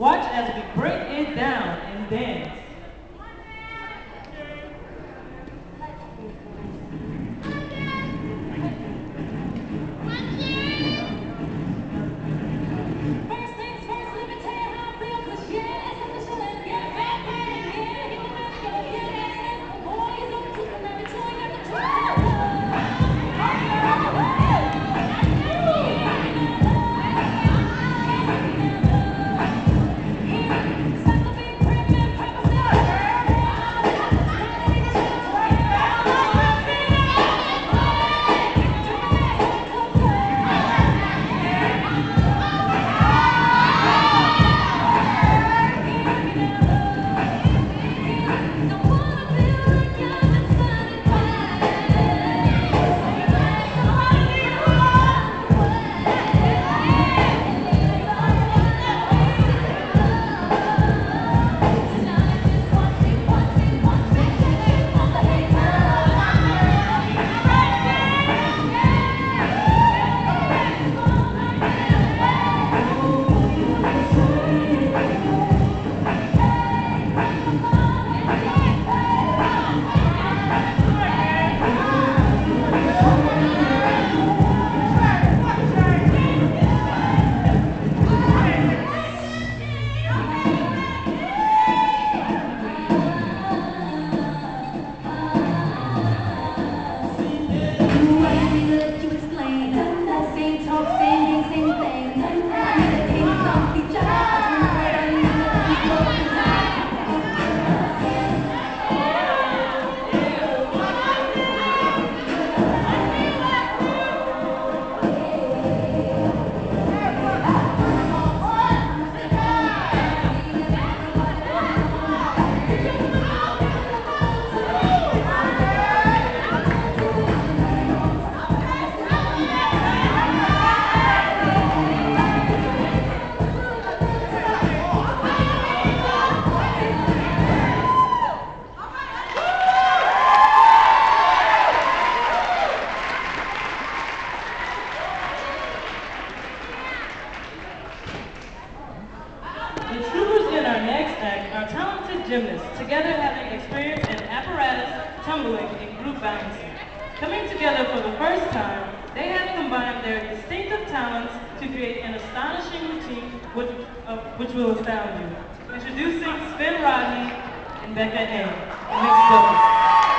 Watch as we break it down and dance. Gymnasts, together having experience in apparatus, tumbling, and group balancing. Coming together for the first time, they have combined their distinctive talents to create an astonishing routine which, uh, which will astound you. Introducing Sven Rodney and Becca A. Mixed.